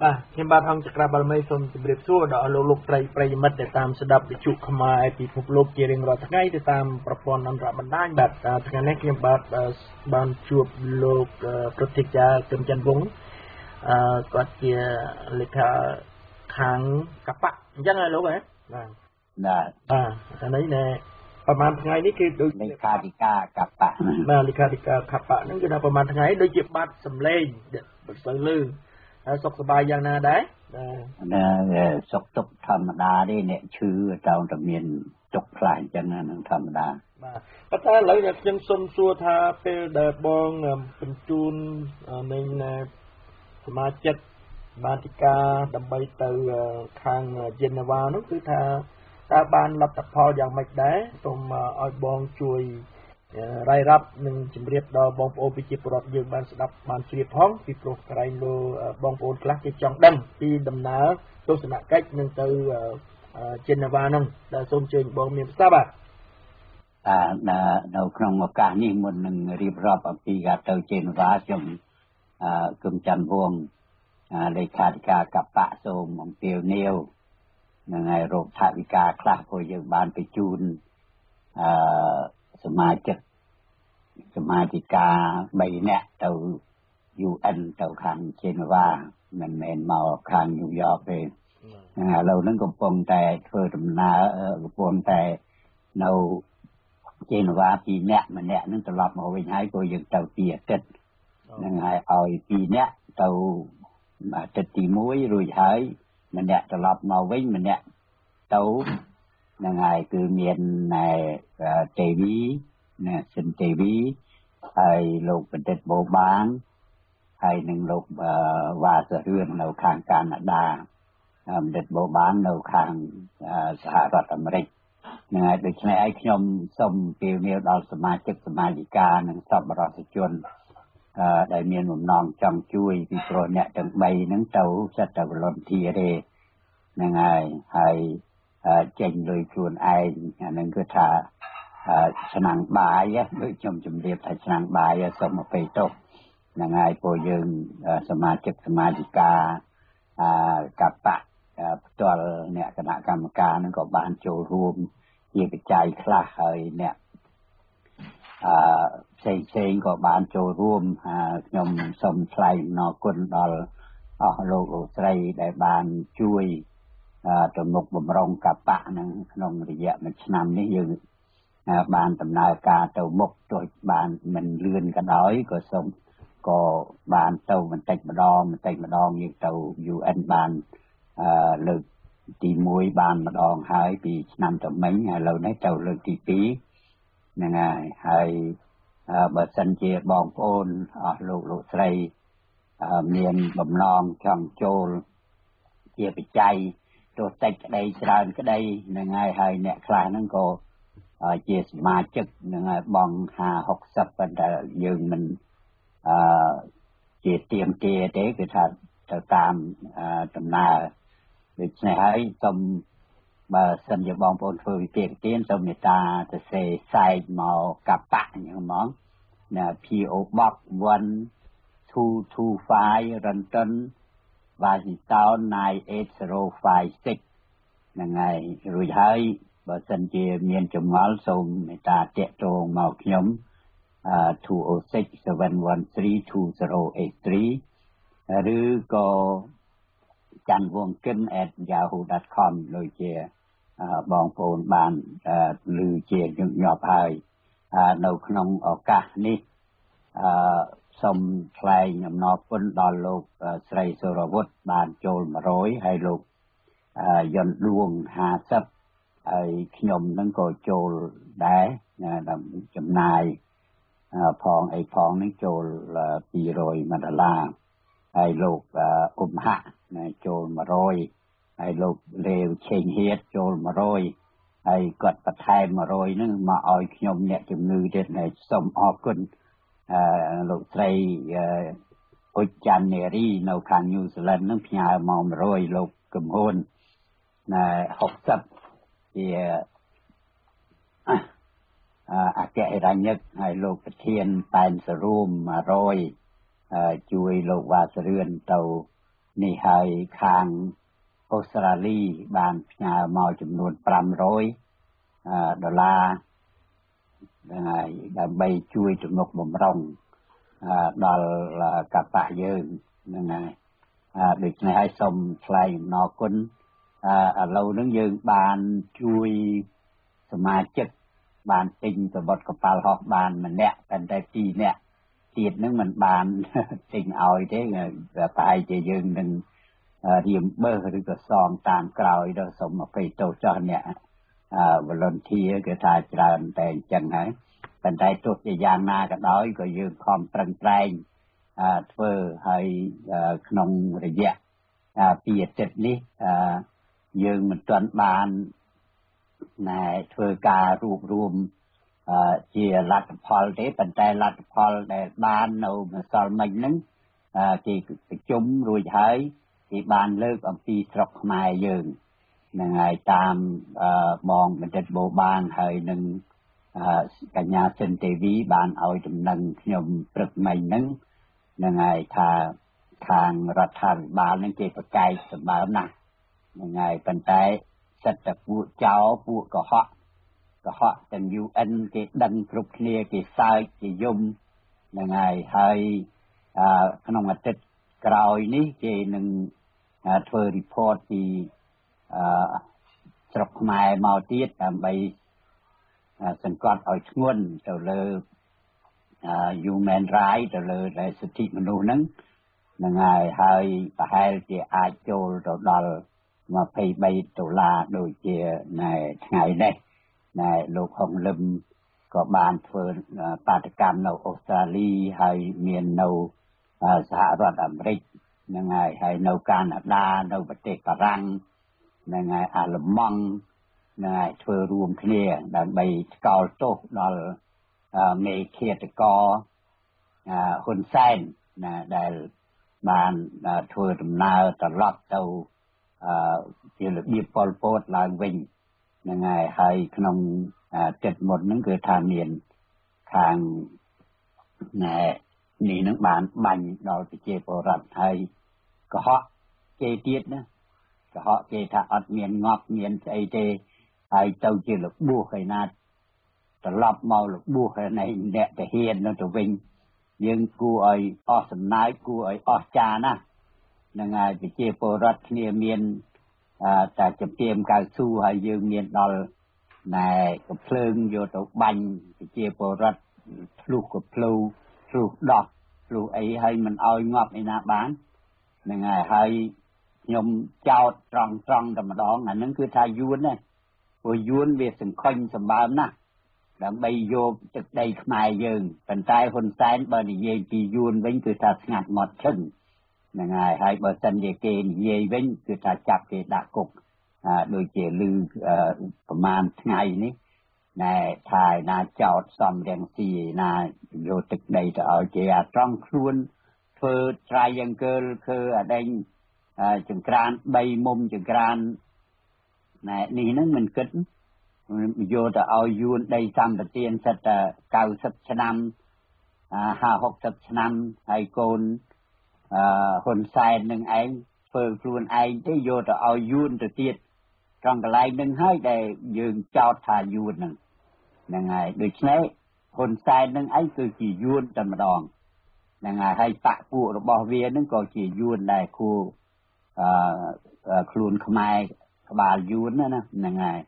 បាទខ្ញុំបាទអង្គចក្រាបរមីសូមជម្រាបសួរដល់លោកលោកប្រិយប្រិយមិត្តដែលតាមស្ដាប់វិទ្យុខ្មែរពិភពលោកជារៀងរាល់ថ្ងៃទៅតាមប្រព័ន្ធអន្តរបណ្ដាញបាទថ្ងៃនេះខ្ញុំបាទបានជួបលោកប្រតិចាកឹមច័ន្ទវង្សអឺគាត់ជាលេខាខាងកបៈអញ្ចឹងហ៎លោកហ៎បាទបាទបាទថ្ងៃនេះប្រហែលថ្ងៃនេះគឺដូចលេខាធិការកបៈបាទលេខាធិការកបៈហ្នឹងគឺថាប្រហែលថ្ងៃដូចជាបាត់សម្លេងមិនសូវលឺ ហើយសុខសប្បាយយ៉ាងណាដែរបាទសុខទុក្ខធម្មតាទេអ្នកឈឺតោងតែមានទុក្ខខ្លះអញ្ចឹងហ្នឹងធម្មតាបាទប៉ុន្តែឥឡូវខ្ញុំសូមសួរថាពេលដែលបងបញ្ជូននឹងសមាជិកបានទីការដើម្បីទៅខាងយេណាវ៉ានោះគឺថាតើបានលទ្ធផលយ៉ាងម៉េចដែរសូមឲ្យបងជួយ រាយរាប់និងជម្រាបដល់បងប្អូនប្រជាពលរដ្ឋយើងបានស្ដាប់បានជ្រាបផងពីព្រោះក្រែងលោបងប្អូនខ្លះគេចង់ដឹងពីដំណើរទស្សនកិច្ចនឹងទៅចិនណាវ៉ាហ្នឹងដែលសូមជើញបងមានប្រសាសន៍បាទអានៅក្នុងឱកាសនេះមុននឹងរៀបរាប់អំពីការទៅចិនណាវ៉ាខ្ញុំអឺគឹមច័ន្ទវងលេខាធិការកបៈសូមអំពាវនាវនឹងឲ្យរោគថវិកាខ្លះព្រោះយើងបានបញ្ជូនអឺ សមាជិកសមាជិកា3នាក់ទៅ UN ទៅខាងជេនីវ៉ាមិនមែនមកខាងញូវយ៉កទេឥឡូវហ្នឹងកំពុងតែធ្វើដំណើរកំពុងតែនៅជេនីវ៉ាពីរនាក់ម្នាក់ហ្នឹងត្រឡប់មកវិញហើយព្រោះយើងទៅពីអាទិត្យហ្នឹងហើយឲ្យពីរនាក់ទៅអាទិត្យទី1រួចហើយម្នាក់ត្រឡប់មកវិញម្នាក់ទៅហ្នឹងហើយគឺមានណែទេវីណែសិនទេវីហើយលោកបណ្ឌិតបូបានហើយនឹងលោកវ៉ាសរឿននៅខាងកាណាដាបណ្ឌិតបូបាននៅខាងសហរដ្ឋអាមេរិកហ្នឹងហើយដូច្នេះឲ្យខ្ញុំសូមពីនាវដល់សមាជិកសមាជិកានិងសប្បុរសជនអឺដែលមានបំណងចង់ជួយពីព្រោះអ្នកទាំង3ហ្នឹងទៅសិតតែ volunteer ទេហ្នឹងហើយហើយ ចេញលុយខ្លួនឯងអានឹងគឺថាឆ្នាំងបាយដូចខ្ញុំជម្រាបថាឆ្នាំងបាយសូមអភ័យទោសហ្នឹងហើយព្រោះយើងសមាជិកសមាជិកាអកបៈផ្ទាល់អ្នកគណៈកម្មការហ្នឹងក៏បានចូលរួមជាបច្ច័យខ្លះហើយអ្នកអឺផ្សេងផ្សេងក៏បានចូលរួមខ្ញុំសូមថ្លែងអំណរគុណដល់អស់លោកលោកស្រីដែលបានជួយ ទំនុកបំរុងកបៈនឹងក្នុងរយៈមួយឆ្នាំនេះយើងបានដំណើរការទៅមុខទោះបានមិនលឿនក៏ដោយក៏សូមក៏បានទៅបន្តិចម្ដងបន្តិចម្ដងយើងទៅ UN បានអឺលើកទី1បានម្ដងហើយពីឆ្នាំទៅមិញឥឡូវនេះទៅលើកទី2ហ្នឹងហើយហើយបើសិនជាបងប្អូនអស់លោកលោកស្រីមានបំណងចង់ចូលជាបច្ច័យ ទោះតិចក្តីច្រើនក្តីហ្នឹងហើយហើយអ្នកខ្លះហ្នឹងក៏ជាសមាជិកនឹងបង50 60ប៉ុន្តែយើងមិនអឺជាទៀមទាទេគឺថាទៅតាមដំណើរដូច្នេះហើយសូមបើសិនជាបងប្អូនធ្វើវិភាគទានសូមមេត្តាទៅសេសែកមកកបៈអញ្ចឹងហ្មងណា PO Box 1225 Renton Washington 98056ហ្នឹងហើយរួចហើយបើសិនជាមានចម្ងល់សូមមេត្តាតាក់ទងមកខ្ញុំ206 713 2083ឬក៏ច័ន្ទវងកិន @yahoo.com ដូចជាបងប្អូនបានឮជាញឹកញាប់ហើយនៅក្នុងឱកាសនេះអឺ សូមថ្លែងអំណរគុណដល់លោកស្រីសុរវុឌ្ឍបានចូល100ហើយលោកយន្តឌួង50ហើយខ្ញុំនឹងក៏ចូលដែរដើម្បីចំណាយផងអីផងនេះចូល200ដុល្លារហើយលោកអ៊ុំហាក់ចូល100ហើយលោកលេវឆេងហៀតចូល100ហើយគាត់បន្ថែម100ហ្នឹងមកឲ្យខ្ញុំអ្នកជំងឺទៀតហើយសូមអរគុណអឺ លោកស្រីអ៊ុចចាន់នេរីនៅខាងញូហ្សេឡង់ហ្នឹងផ្ញើមក100លោកកំហួនណែ60ជាអគ្គហិរញ្ញិកហើយលោកប្រធានតែនសរួម100ជួយលោកវ៉ាសរឿនទៅនេះហើយខាងអូស្ត្រាលីបានផ្ញើមកចំនួន500ដុល្លារ ហើយដើម្បីជួយទំនុកបំរុងដល់កបៈយើងហ្នឹងហើយដូច្នេះហើយសូមថ្លែងអំណរគុណឥឡូវហ្នឹងយើងបានជួយសមាជិកបានទិញសបុតកប៉ាល់ហោះបានម្នាក់តែតែ2នាក់ទៀតហ្នឹងมันបានទិញឲ្យទេតែប្រហែលជាយើងនឹងរៀមបើឬក៏សងតាមក្រោយដល់សូមអភ័យទោសចោះអ្នកអឺ volunteer គឺថាច្រើនតែអញ្ចឹងហើយប៉ុន្តែទោះជាយ៉ាងណាក៏ដោយក៏យើងខំប្រឹងប្រែងធ្វើហើយក្នុងរយៈពីអាទិត្យនេះយើងមិនទាន់បានណែធ្វើការរួបរวมជាលទ្ធផលទេប៉ុន្តែលទ្ធផលដែលបាននៅម្សិលមិញហ្នឹងគេប្រជុំរួចហើយគេបានលើកអំពីស្រុកខ្មែរយើង នឹងហើយតាមបងបណ្ឌិតបូបានហើយនឹងកញ្ញាសិនទេវីបានឲ្យដំណឹងខ្ញុំព្រឹកមិញហ្នឹងនឹងហើយថាខាងរដ្ឋាភិបាលនឹងគេប្រកែកសម្បើមណាស់នឹងហើយប៉ុន្តែសិតតែពួកចោពួកកុហកកុហកទាំង UN គេដឹងគ្រប់គ្នាគេសើចគេយំនឹងហើយហើយក្នុងអាទិត្យក្រោយនេះគេនឹងធ្វើ report ពី ស្រុកខ្មែរមកទៀតដើម្បីសង្កត់ឲ្យធ្ងន់ទៅលើ human right ទៅលើសិទ្ធិមនុស្សហ្នឹងហ្នឹងហើយហើយប្រហែលជាអាចចូលទៅដល់23ដុល្លារដូចជាណែថ្ងៃនេះណែលោកហុងលឹមក៏បានធ្វើបាតកម្មនៅអូស្ត្រាលីហើយមាននៅសហរដ្ឋអាមេរិកហ្នឹងហើយហើយនៅកាណាដានៅប្រទេសបារាំងហ្នឹងហើយអាល្លឺម៉ង់ហ្នឹងហើយធ្វើរួមគ្នាដើម្បីស្កោលទោសដល់មេឃាតករហ៊ុនសែនណាដែលបានធ្វើដំណើរត្រឡប់ទៅជារបៀបប៉ុលពតឡើងវិញហ្នឹងហើយហើយក្នុងចិត្តមុនហ្នឹងគឺថាមានខាងណែនេះនឹងបានបាញ់ដល់ប្រជាពលរដ្ឋហើយកុហកគេទៀតណា កុហកគេថាអត់មានងាប់មានស្អីទេហើយទៅជារបួសឯណាត្រឡប់មករបួសឯនៃអ្នកទាហាននៅទៅវិញយើងគួរឲ្យអស់សំណើចគួរឲ្យអស់ចាណានឹងហើយប្រជាពលរដ្ឋគ្នាមានតែជំទាមកៅស៊ូហើយយើងមានដល់ណែកំភ្លើងយកទៅបាញ់ប្រជាពលរដ្ឋធ្លុះក៏ភ្លូធ្លុះដោះធ្លុះអីហើយមិនឲ្យងាប់ឯណាបានហ្នឹងហើយហើយ ខ្ញុំចោតត្រង់ត្រង់តែម្ដងអានឹងគឺថាយួនណាព្រោះយួនវាសង្ខុញសម្បើមណាស់ដើម្បីយកទឹកដីខ្មែរយើងប៉ុន្តែហ៊ុនសែនបើនិយាយពីយួនវិញគឺថាស្ងាត់មាត់ឈឹងហ្នឹងហើយហើយបើសិនជាគេនិយាយវិញគឺថាចាប់គេដាក់គុកដូចជាលឺប្រហែលថ្ងៃនេះណែថាណាចោតសំរៀងស៊ីណាយកទឹកដីទៅឲ្យគេអាត្រង់ខ្លួនធ្វើ triangle គឺអដែង ចង្ក្រាន3មុំចង្ក្រានណែនេះហ្នឹងមិនគិតយកទៅឲ្យយួនដីសម្បទានសិតតែ90ឆ្នាំ50 60ឆ្នាំហើយកូនអឺហ៊ុនសែននឹងឯងធ្វើខ្លួនឯងទៅយកទៅឲ្យយួនទៅទៀតត្រង់កន្លែងនឹងហើយដែលយើងចោទថាយួនហ្នឹងហ្នឹងហើយដូច្នេះហ៊ុនសែននឹងឯងគឺជាយួនតែម្ដងហ្នឹងហើយហើយបកពួករបស់វានឹងក៏ជាយួនដែរគួរអឺ ខ្លួនខ្មែរក្បាលយួនណាហ្នឹងហើយ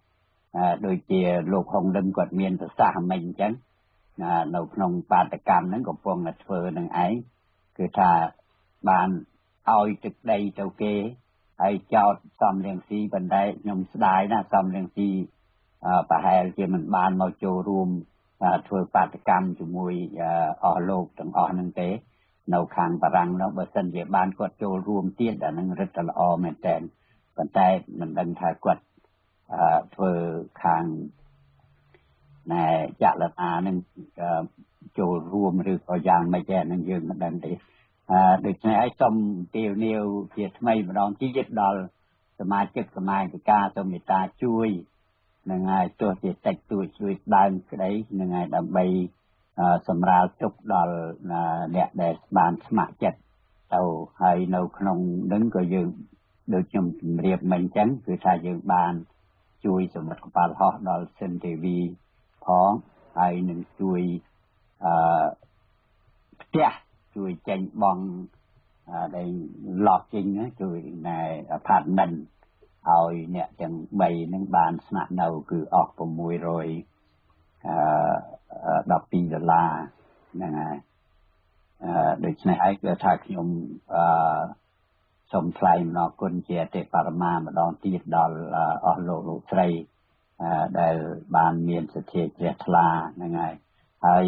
ដូចជាលោកហុងលឹមគាត់មានប្រសាសន៍មិញអញ្ចឹងនៅក្នុងបាតកម្មហ្នឹងកំពុងតែធ្វើនឹងឯងគឺថាបានឲ្យទឹកដីទៅគេហើយចោតសំរៀងស៊ីប៉ុន្តែខ្ញុំស្ដាយណាសំរៀងស៊ីប្រហែលជាមិនបានមកចូលរួមធ្វើបាតកម្មជាមួយអស់លោកទាំងអស់ហ្នឹងទេ នៅខាងបារាំងនោះបើសិនជាបានគាត់ចូលរួមទៀតអានឹងរឹតតែល្អមែនតើប៉ុន្តែមិនដឹងថាគាត់ធ្វើខាងណែចលនានឹងចូលរួមឬក៏យ៉ាងម៉េចទេនឹងយើងមិនដឹងទេអឺដូច្នេះហើយសូមទាវនាវជាថ្មីម្ដងទៀតដល់សមាជិកសមាជិកាសូមមេត្តាជួយនឹងហើយទោះជាតិចតួចជួយដើមក្តីនឹងហើយដើម្បី សម្រាលទុកដល់អ្នកដែលបានស្ម័គ្រចិត្តទៅហើយនៅក្នុងនឹងក៏យើងដូចខ្ញុំជម្រាបមិញអញ្ចឹងគឺថាយើងបានជួយសម្រាប់កប៉ាល់ហោះដល់សិនទេវីផងហើយនឹងជួយអឺផ្ទះជួយចេញបងដែល lodging ជួយណែ apartment ឲ្យអ្នកទាំង3នឹងបានស្នាក់នៅគឺអស់600អឺ 12ដុល្លារហ្នឹងហើយអឺដូច្នេះហើយគឺថាខ្ញុំអឺសូមថ្លែងអំណរគុណជាអតិបរមាម្ដងទៀតដល់អស់លោកលោកស្រីដែលបានមានសទ្ធាជ្រះថ្លាហ្នឹងហើយហើយ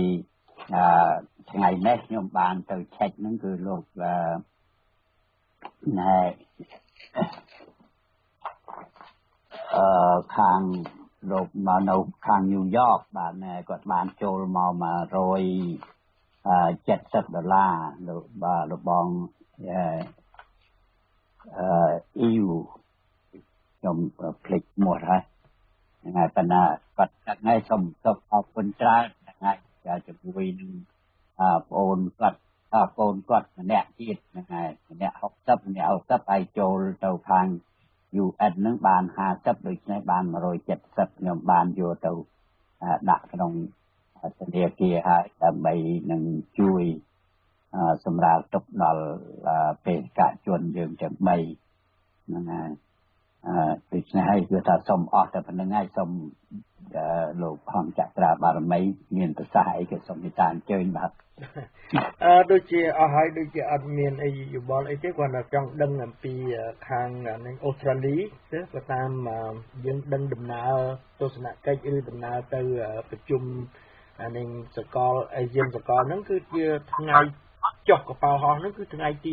អឺថ្ងៃនេះខ្ញុំបានទៅឆែកហ្នឹងគឺលោកអឺណែអឺខាង លោកមកនៅខាងញូវយ៉កបាទគាត់បានចូលមក170ដុល្លារលោកបាទលោកបងអឺអឺ EU ខ្ញុំភ្លេចឈ្មោះហើយថ្ងៃប៉ុន្តែគាត់ថ្ងៃសូមសូមអរគុណច្រើនថ្ងៃជាមួយនឹងបងអូនគាត់បងអូនគាត់ម្នាក់ទៀតហ្នឹងហើយម្នាក់60ម្នាក់60ហើយចូលទៅខាង UN នឹងបាន50ដូច្នេះបាន170ខ្ញុំបានយកទៅដាក់ក្នុងធនាគារហើយដើម្បីនឹងជួយសម្រាប់ទុកដល់បេសកជនយើងទាំង3ហ្នឹងហើយអឺ ដូច្នេះហើយគឺថាសូមអស់តែប៉ុណ្្នឹងហើយសូមលោកខំចក្រាបារមី មានប្រសាសន៍អីក៏សូមមេត្តាអញ្ជើញបាទអឺដូចជាអស់ហើយដូចជាអត់មានអីយោបល់អីទេគាត់តែចង់ដឹងអំពីខាងនឹងអូស្ត្រាលីទេក៏តាមយើងដឹងដំណើរទស្សនកិច្ចឬដំណើរទៅប្រជុំនឹងសកលអេស៊ីនសកលហ្នឹងគឺជាថ្ងៃ ចុះកប៉ាល់ហោះហ្នឹងគឺថ្ងៃទី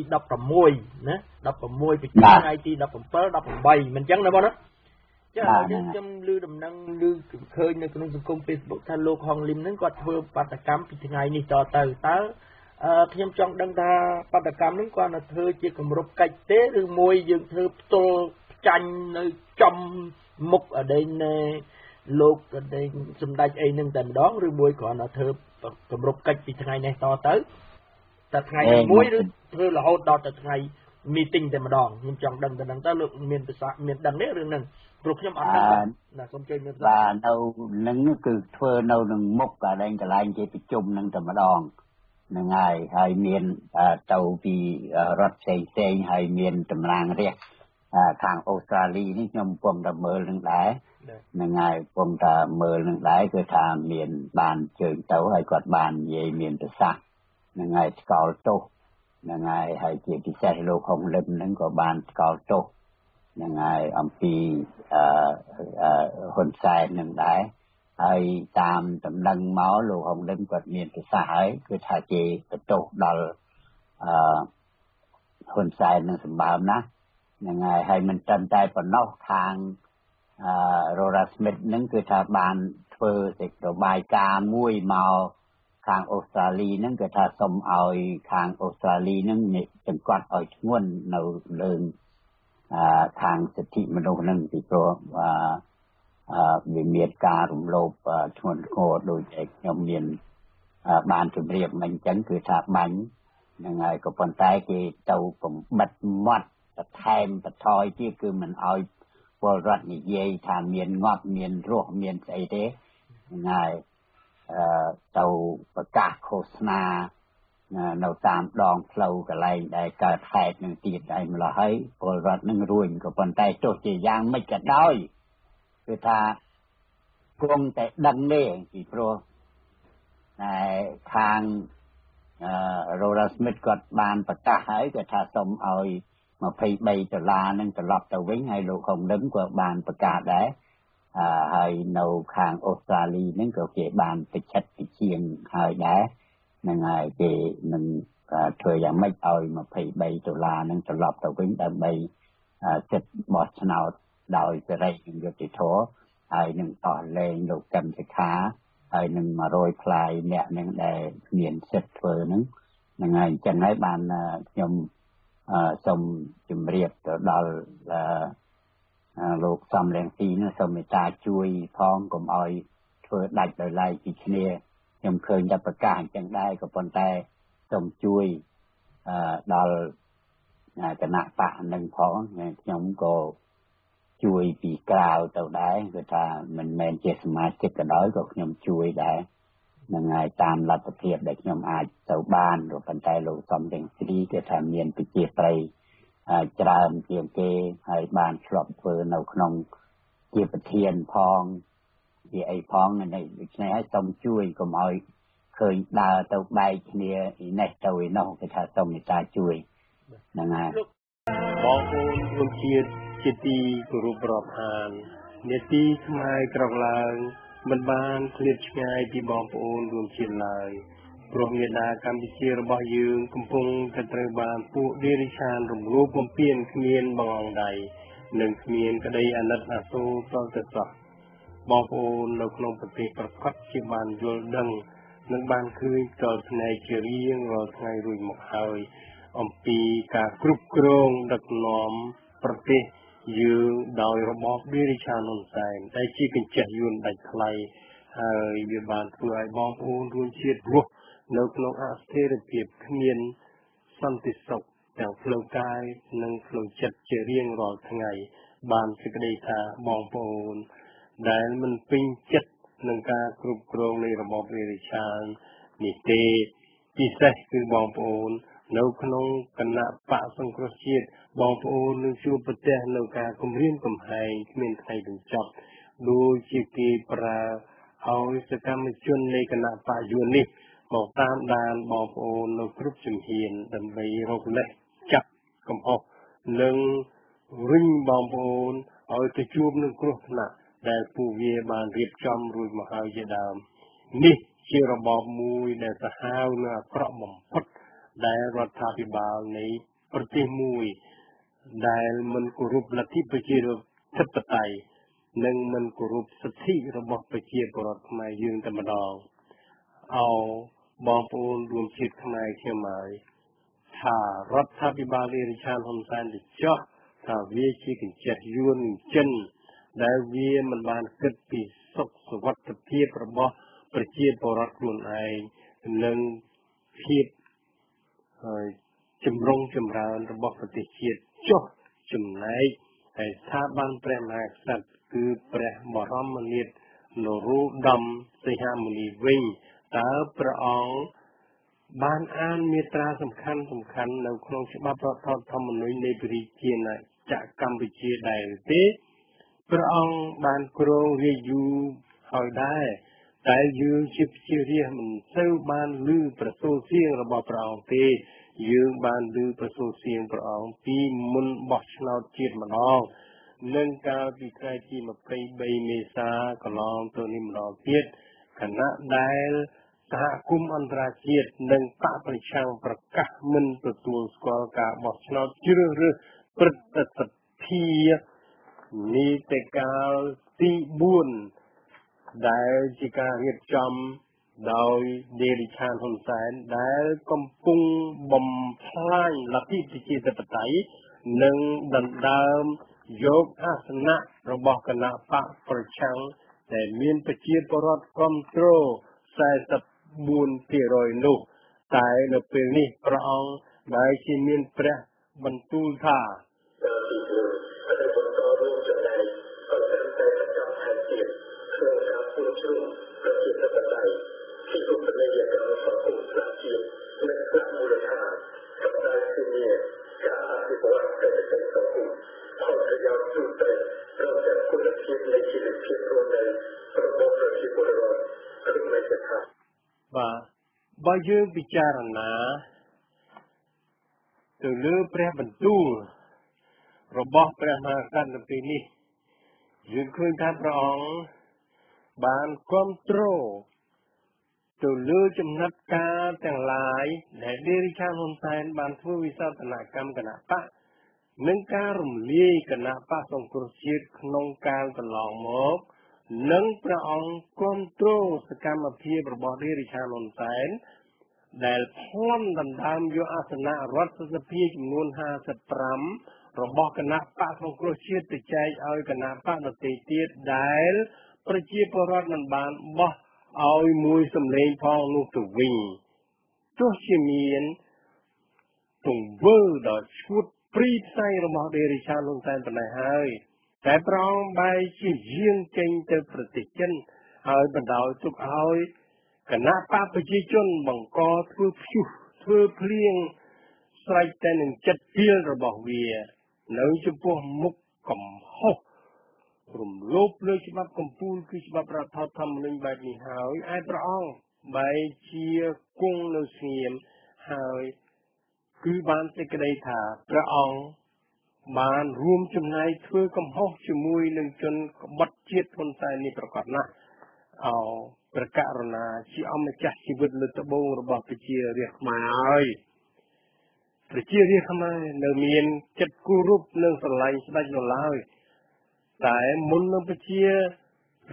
16ណា16ប្រជុំថ្ងៃទី17 18មិនអញ្ចឹងណាបងណាចាយើងខ្ញុំឮដំណឹងឮឃើញនៅក្នុងសង្គម Facebook ថាលោកហងលឹមហ្នឹងគាត់ធ្វើបាតកម្មពីថ្ងៃនេះតទៅតើអឺខ្ញុំចង់ដឹងថាបាតកម្មហ្នឹងគាត់នៅធ្វើជាគម្រប់កិច្ចទេឬមួយយើងធ្វើផ្ទល់ចាញ់នៅចំមុខអដេញលោកអដេញសម្ដេចអីហ្នឹងតែម្ដងឬមួយគ្រាន់តែធ្វើគម្រប់កិច្ចពីថ្ងៃនេះតទៅ តែថ្ងៃមួយឬធ្វើរហូតដល់តែថ្ងៃ meeting តែម្ដងខ្ញុំចង់ដឹងតែដឹងតើលោកមានប្រសាសន៍មានដឹងទេរឿងហ្នឹងព្រោះខ្ញុំអត់ដឹងណាសូមជួយមានបាទនៅនឹងគឺធ្វើនៅនឹងមុខកន្លែងកន្លែងគេប្រជុំនឹងតែម្ដងហ្នឹងហើយហើយមានទៅពីរដ្ឋផ្សេងផ្សេងហើយមានតម្រាងរះខាងអូស្ត្រាលីនេះខ្ញុំពុំតែមើលនឹងដែរហ្នឹងហើយពុំតែមើលនឹងដែរគឺថាមានបានជើញទៅហើយគាត់បាននិយាយមានប្រសាសន៍ហ្នឹងហើយស្កល់ទោសហ្នឹងហើយហើយជាពិសេសលោកហុងលឹមហ្នឹងក៏បានស្កល់ទោសហ្នឹងហើយអំពីអឺហ៊ុនសែននឹងដែរហើយតាមដំណឹងមកលោកហុងលឹមគាត់មានប្រសាសន៍ហើយគឺថាជាបន្ទោសដល់អឺហ៊ុនសែននឹងសម្បើមណាហ្នឹងហើយហើយមិនត្រឹមតែប៉ុណ្ណោះខាងអឺ Rora Smith នឹងគឺថាបានធ្វើសេចក្ដីបាយការមួយមក ខាងអូស្ត្រាលីហ្នឹងគឺថាសុំឲ្យខាងអូស្ត្រាលីហ្នឹងចង្កត់ឲ្យធ្ងន់នៅលើខាងសិទ្ធិមនុស្សនឹងពីព្រោះវាមានការរំលោភធ្ងន់ធ្ងរដូចឯខ្ញុំមានបានជម្រាបមិញអញ្ចឹងគឺថាបាញ់ហ្នឹងហើយក៏ប៉ុន្តែគេទៅបំបិតមាត់បន្ថែមបន្ថយទៀតគឺមិនឲ្យពលរដ្ឋនិយាយថាមានងាប់មានរស់មានស្អីទេហ្នឹងហើយអឺទៅប្រកា សឃោសនានៅតាមដងផ្លូវកន្លែងដែលកើតហេតុនឹងទៀតហើយម្ល៉េះហើយពលរដ្ឋនឹងរួញក៏ប៉ុន្តែទោះជាយ៉ាងម៉េចក៏ដោយគឺថាគង់តែដឹងទេពីព្រោះតែខាងអឺ Roller Smith គាត់បានប្រកាសហើយគាត់ថាសូមឲ្យ23ដុល្លារនឹងត្រឡប់ទៅវិញហើយលោកហុងលឹមក៏បានប្រកាសដែរអឺហើយនៅខាងអូស្ត្រាលីហ្នឹងក៏គេបានប្រឆិតពីជាងហើយដែរ ហ្នឹងហើយគេនឹងធ្វើយ៉ាងម៉េចឲ្យ23ដុល្លារនឹងត្រឡប់ទៅវិញដើម្បីសិទ្ធិបោះឆ្នោតដោយសេរីនិងយុត្តិធម៌ហើយនឹងតោះលែងលោកកឹមសិក្ខាហើយនឹង100ផ្លាយអ្នកនឹងដែលមានសិទ្ធិធ្វើហ្នឹងហ្នឹងហើយអញ្ចឹងហើយបានខ្ញុំសូមជម្រាបទៅដល់លោកសំលៀងទីនោះសូមមេត្តាជួយផងកុំឲ្យធ្វើដាច់ដោយឡែកពីគ្នា ខ្ញុំឃើញតែប្រកាសអញ្ចឹងដែរក៏ប៉ុន្តែសូមជួយអឺដល់គណៈបកនឹងផងខ្ញុំក៏ជួយពីក្រៅទៅដែរគឺថាមិនមែនជាសមាជិកក៏ដោយក៏ខ្ញុំជួយដែរនឹងហើយតាមលទ្ធភាពដែលខ្ញុំអាចទៅបានក៏ប៉ុន្តែលោកសំទាំងស្រីគឺថាមានពិជាប្រិយច្រើនជាងគេហើយបានឆ្លប់ធ្វើនៅក្នុងជាប្រធានផង ជាអីផងនេះដូច្នេះហើយសូមជួយកុំឲ្យឃើញដើរទៅបែកគ្នានេះទៅឯនោះគេថាសូមមេត្តាជួយហ្នឹងហើយបងប្អូនរួមជាតិជាទីគោរពរាប់អាននេតិខ្មែរក្រកឡើងមិនបានឃ្លាតឆ្ងាយពីបងប្អូនរួមជាតិឡើយព្រោះមេដាកម្ពុជារបស់យើងកំពុងតែត្រូវបានពួកដេរិឆានរំលោភបំពានគ្មានបងអងដៃនិងគ្មានក្តីអាណិតអាសូរតទៅសោះ បងប្អូននៅក្នុងប្រទេសប្រកបជាបានយល់ដឹងនិងបានឃើញតលផ្នែកជារៀងរាល់ថ្ងៃរួចមកហើយអំពីការគ្រប់គ្រងដឹកនាំប្រទេសយើងដោយរបបឌីរិឆានហ៊ុនសែនដែលជាកញ្ចេះយួនដាច់ថ្លៃហើយវាបានធ្វើឲ្យបងប្អូនរួមជាតិរស់នៅក្នុងអស្ថិរភាពគ្មានសន្តិសុខទាំងផ្លូវកាយនិងផ្លូវចិត្តជារៀងរាល់ថ្ងៃបានសេចក្តីថាបងប្អូន ដែលមិនពេញចិត្តនឹងការគ្រប់គ្រងនៃរបបរាជការនេះទេពិសេសគឺបងប្អូន នៅក្នុងគណៈបកសង្គ្រោះជាតិបងប្អូននឹងជួបប្រទះនៅការគំរាមកំហែងគ្មានថ្ងៃបញ្ចប់ដូចជាគេប្រើឲ្យសកម្មជននៃគណៈបកយួននេះមកតាមដានបងប្អូននៅគ្រប់ជំហានដើម្បីរកលេសចាប់កំហុសនិងរុញបងប្អូនឲ្យទៅជួបនឹងគ្រោះថ្នាក់ ដែលពួកវាបានរៀបចំរួចមកហើយជាដើមនេះជារបបមួយដែលសាហាវនិងអាក្រក់បំផុតដែលរដ្ឋាភិបាលនៃប្រទេសមួយដែលមិនគោរពលទ្ធិប្រជាធិបតេយ្យនិងមិនគោរពសិទ្ធិរបស់ប្រជាពលរដ្ឋខ្មែរយើងតែម្ដងអោបងប្អូនរួមជាតិខ្មែរខ្ញុំហើយថារដ្ឋាភិបាលរាជឆានហ៊ុនសែនទៅចោះថាវាជាកញ្ចេះយួនចិន ដែលវាមិនបានគិតពីសុខសុវត្ថិភាពរបស់ប្រជាពលរដ្ឋខ្លួនឯងនិងភាពហើយចម្រុងចម្រើនរបស់ប្រទេសជាតិចុះចំណែកហើយស្ថាប័នព្រះមហាក្សត្រគឺព្រះបរមនាថនរោត្តមសីហមុនីវិញតើព្រះអង្គបានអានមាត្រាសំខាន់សំខាន់នៅក្នុងច្បាប់រដ្ឋធម្មនុញ្ញនៃព្រះរាជាណាចក្រកម្ពុជាដែរទេ ព្រះអង្គបានគ្រងរាជយូរហើយដែរតែយើងជាជារាជមិនសូវបានឮប្រសូតសៀងរបស់ព្រះអង្គទេ យើងបានឮប្រសូតសៀងព្រះអង្គពីមុនបោះឆ្នោតជាតិម្ដងនិងកាលពីថ្ងៃទី23មេសាកន្លងទៅនេះម្ដងទៀតគណៈដែលសហគមន៍អន្តរជាតិនិងបកប្រឆាំងប្រកាសមិនទទួលស្គាល់ការបោះឆ្នោតជ្រើសរើសព្រឹទ្ធសភា នីតិកាលទី4ដែលជាការរៀបចំដោយដេរិឆានហ៊ុនសែនដែលកំពុងបំផ្លាញលទ្ធិប្រជាធិបតេយ្យនិងដណ្ដើមយកអាសនៈរបស់គណៈបកប្រឆាំងដែលមានប្រជាពលរដ្ឋគ្រប់គ្រង44%នោះ តែនៅពេលនេះព្រះអង្គដែលជាមានព្រះបន្ទូលថា យើងពិចារណា ទៅលើព្រះបន្ទូលរបស់ព្រះមហាក្សត្រនៅពេលនេះយើងឃើញថាព្រះអង្គបានគ្រប់គ្រងទៅលើចំណាត់ការទាំងឡាយដែលដេរិឆានហ៊ុនសែនបានធ្វើវិសោធនកម្មគណៈបកនិងការរំលាយគណៈបកសង្គ្រោះជាតិក្នុងកាលកន្លងមកនិងព្រះអង្គគ្រប់គ្រងសកម្មភាពរបស់រាជរដ្ឋាភិបាលហ៊ុនសែន ដែលផ្លន់ដណ្ដើមយកអាសនៈរដ្ឋសភាចំនួន55របស់គណៈបកសង្គ្រោះជាតិទៅចែកឲ្យគណៈបកដទៃទៀតដែល ប្រជាពលរដ្ឋមិនបានបោះឲ្យមួយសម្លេងផងនោះទៅវិញទោះជាមានទង្វើដ៏ឈួតព្រីផ្សៃរបស់ដេរិឆានហ៊ុនសែនប៉ុណ្ណេះហើយតែប្រងបែរជាយាងចេញទៅប្រទេសចិនហើយបណ្ដោយទុកឲ្យ គណៈបកប្រជាជនបង្កធ្វើព្យុះធ្វើភ្លៀងស្រេចតែនឹងចិត្តពីលរបស់វា នៅចំពោះមុខកំហុសរំលោភលើច្បាប់កម្ពុជាគឺច្បាប់រដ្ឋធម្មនុញ្ញបែបនេះហើយឯព្រះអង្គបែរជាគង់នៅស្ងៀមហើយគឺបានសេចក្តីថាព្រះអង្គបានរួមចំណែកធ្វើកំហុសជាមួយនឹងជនក្បត់ជាតិហ៊ុនសែននេះប្រកបណាស់អោ ព្រះករុណាជាអម្ចាស់ជីវិតលើត្បូងរបស់ប្រជារាស្ត្រខ្មែរហើយប្រជារាស្ត្រខ្មែរនៅមានចិត្តគោរពនិងស្រឡាញ់ស្ដេចនៅឡើយតែមុននឹងប្រជា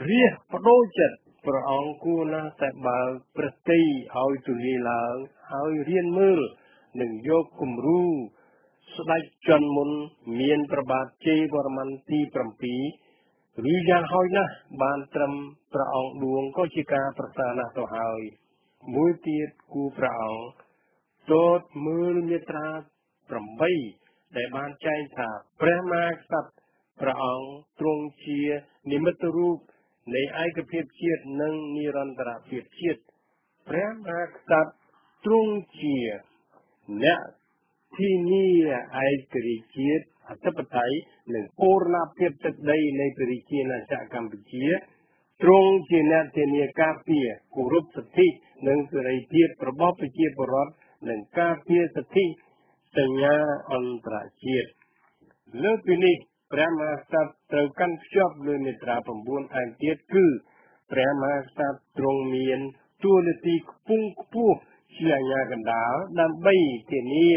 រាស្ត្របដូរចិត្តព្រះអង្គគួរណាស់តែបើកព្រះតីឲ្យទូលាយឡើងហើយរៀនមើលនិងយកគំរូស្ដេចចន្ទមុនមានប្របាទជ័យវរ្ម័នទី7 ឬយ៉ាងហោចណាស់បានត្រឹមព្រះអង្គឌួងក៏ជាការប្រសើរណាស់ទៅហើយ មួយទៀតគូព្រះអង្គទតមើលមេត្រា8ដែលបានចែងថាព្រះមហាក្សត្រព្រះអង្គទ្រង់ជានិមិត្តរូបនៃឯកភាពជាតិនិងនិរន្តរភាពជាតិព្រះមហាក្សត្រទ្រង់ជាអ្នក ធានាឯករាជ្យជាតិអធិបតេយ្យនិងបូរណភាពទឹកដីនៃប្រជាជាតិណាចក្រកម្ពុជាទ្រង់ជាអ្នកធានាការពារគោរពសិទ្ធិនិងសេរីភាពរបស់ប្រជាពលរដ្ឋនិងការពារសិទ្ធិសញ្ញាអន្តរជាតិលើពីនេះព្រះមហាក្សត្រត្រូវកាន់ភ្ជាប់លើមាត្រា9ឯទៀតគឺព្រះមហាក្សត្រទ្រង់មានទួនាទីខ្ពង់ខ្ពស់ជាអាជ្ញាកណ្ដាលដើម្បីធានា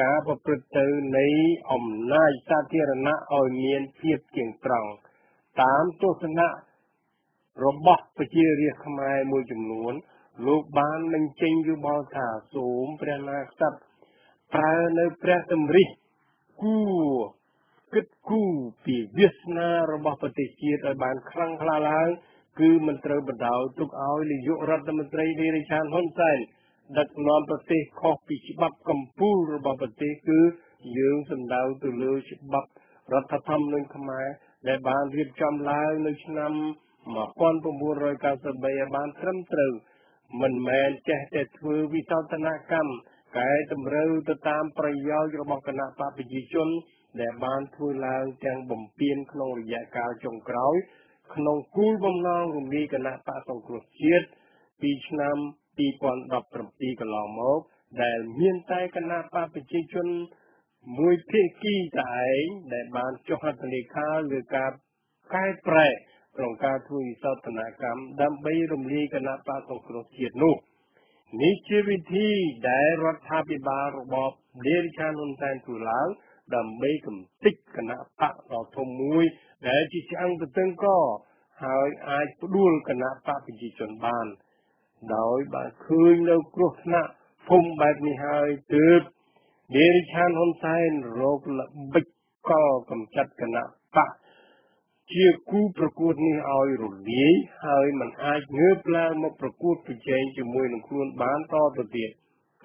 ការប្រព្រឹត្តទៅនៃអំណាចសាធារណៈឲ្យមានភាពទៀងត្រង់តាមទស្សនៈរបស់ប្រជារាស្ត្រខ្មែរមួយចំនួន លោកបានបញ្ចេញយោបល់ថាសូមព្រះមហាក្សត្រប្រើនៅព្រះតម្រិះគួរគិតគូរពីវាសនារបស់ប្រទេសជាតិឲ្យបានខ្លាំងក្លាឡើងគឺមិនត្រូវបណ្ដោយទុកឲ្យនាយករដ្ឋមន្ត្រីឌីរិឆានហ៊ុនសែន ដឹកនាំប្រទេសខុសពីច្បាប់កម្ពុជារបស់ប្រទេសគឺយើងសំដៅទៅលើច្បាប់រដ្ឋធម្មនុញ្ញខ្មែរដែលបានរៀបចំឡើងនៅឆ្នាំ1993ឲ្យបានត្រឹមត្រូវមិនមែនចេះតែធ្វើវិសោធនកម្មកែតម្រូវទៅតាមប្រយោជន៍របស់គណៈបព្វជិជន ដែលបានធ្វើឡើងទាំងបំពេញក្នុងរយៈកាលចុងក្រោយ ក្នុងគោលបំណងរំលាយគណៈបកសង្គ្រោះជាតិពីឆ្នាំ 2017កន្លងមកដែលមានតែគណៈបកប្រជាជនមួយភាគីតែឯងដែលបានចុះហត្ថលេខាលើការកែប្រែក្នុងការធ្វើវិសោធនកម្មដើម្បីរំលាយគណៈបកសង្គ្រោះជាតិនោះនេះជាវិធីដែលរដ្ឋាភិបាលរបបលីរិឆានហ៊ុនសែនធ្វើឡើងដើម្បីកំទេចគណៈបកដ៏ធំមួយដែលជាឆ្អឹងទៅទឹងកហើយអាចផ្ដួលគណៈបកប្រជាជនបាន ដោយបើឃើញនៅគ្រោះថ្នាក់ភូមិបែបនេះហើយទើបដេរិឆានហ៊ុនសែនរកល្បិចកលកំចាត់គណៈបកជាគូប្រកួតនេះឲ្យរលាយហើយมันអាចងើបឡើងមកប្រកួតប្រជែងជាមួយនឹងខ្លួនបានតទៅទៀត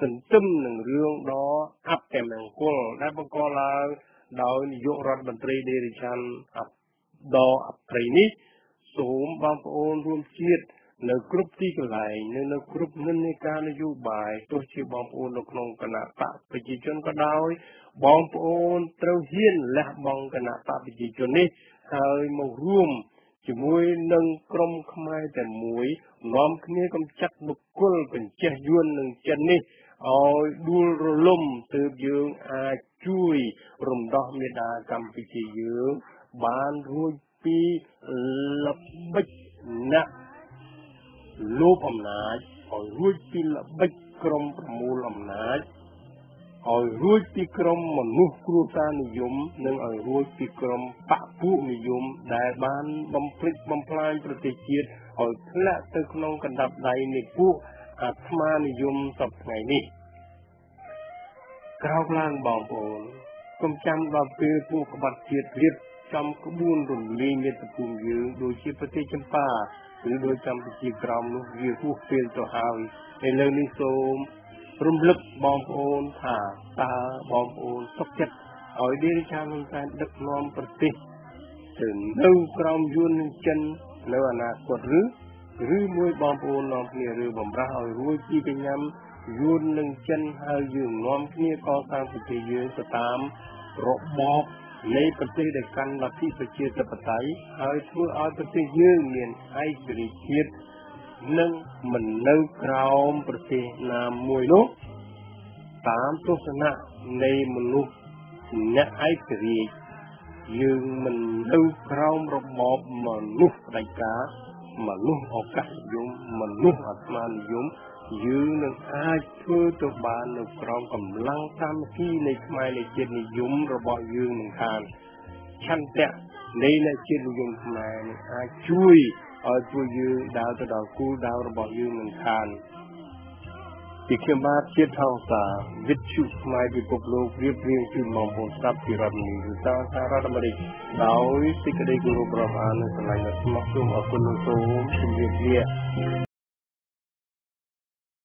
ទន្ទឹមនឹងរឿងដ៏អពមង្គលដែលបង្កឡើងដោយនាយករដ្ឋមន្ត្រីដេរិឆានដ៏អប្រិយនេះសូមបងប្អូនរួមជាតិ នៅគ្រប់ទីកន្លែងនៅនៅគ្រប់និន្នាការនយោបាយទោះជាបងប្អូននៅក្នុងគណៈបកប្រជាជនក៏ដោយបងប្អូនត្រូវហ៊ានលះបង់គណៈបកប្រជាជននេះហើយមករួមជាមួយនឹងក្រុមខ្មែរតែមួយនាំគ្នាកំចាត់បុគ្គលបញ្ចេះយួននឹងចិននេះឲ្យដួលរលំទើបយើងអាចជួយរំដោះមេដាកម្ពុជាយើងបានរួចពីល្បិចអ្នក លោបអំណាចឲ្យរួចពីល្បិចក្រុមប្រមូលអំណាចឲ្យរួចពីក្រុមមនុស្សគ្រួសារនិយម និងឲ្យរួចពីក្រុមបកពួកនិយម ដែលបានបំភ្លេចបំផ្លាញប្រទេសជាតិឲ្យធ្លាក់ទៅក្នុងកណ្ដាប់ដៃនៃពួកអាត្មានិយមសពថ្ងៃនេះក្រោកឡើងបងប្អូនកុំចាំដល់ពេលពួកក្បត់ជាតិរៀបចំក្បួនរំលាយមាតុភូមិយើងដូចជាប្រទេសចម្ប៉ា ឬដោយកម្ពុជាក្រមនោះវាហួសពេលទៅហើយឥឡូវនេះសូមរំលឹកបងប្អូនថាតើបងប្អូនសុខចិត្តឲ្យដេរចាហ៊ុនសែនដឹកនាំប្រទេសទៅនៅក្រោមយួននឹងចិននៅអនាគតឬឬមួយបងប្អូននាំគ្នាឬបំរាស់ឲ្យរួចពីកញ្ញាំយួននឹងចិនហើយយើងនាំគ្នាកសាងប្រទេសយើងទៅតាមរបប នៃប្រទេសដែលកាន់លទ្ធិប្រជាធិបតេយ្យហើយធ្វើឲ្យប្រទេសយើងមានឯករាជ្យជាតិនិងមិននៅក្រោមប្រទេសណាមួយនោះតាមទស្សនៈនៃមនុស្សអ្នកឯករាជ្យយើងមិននៅក្រោមរបបមនុស្សផ្ដាច់ការមនុស្សឱកាសនិយមមនុស្សអាត្មានិយម យើងនឹងអាចធ្វើទៅបាននៅក្រោមកម្លាំងសាមគ្គីនៃខ្មែរនៃជាតិនិយមរបស់យើងនឹងខានឆន្ទៈនៃអ្នកជាតិនិយមខ្មែរនឹងអាចជួយឲ្យពួកយើងដើរទៅដល់គោលដៅរបស់យើងនឹងខានពីខ្ញុំបាទជាតិថងសាវិទ្យុខ្មែរពិភពលោករៀបរៀងជូនបងប្អូនស្ដាប់ពីរដ្ឋនីវិសាសហរដ្ឋអាមេរិកដោយសេចក្តីគោរពរាប់អាននិងស្រឡាញ់ដ៏ស្មោះត្រង់អរគុណលោកសូមជម្រាបលា